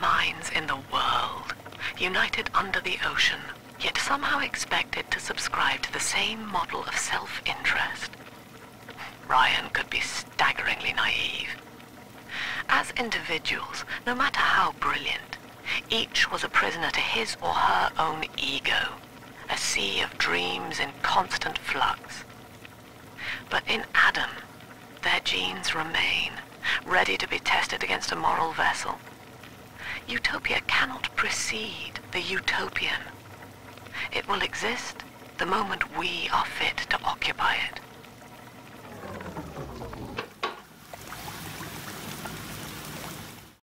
minds in the world, united under the ocean, yet somehow expected to subscribe to the same model of self-interest. Ryan could be staggeringly naive. As individuals, no matter how brilliant, each was a prisoner to his or her own ego, a sea of dreams in constant flux. But in Adam, their genes remain, ready to be tested against a moral vessel. Utopia cannot precede the utopian. It will exist the moment we are fit to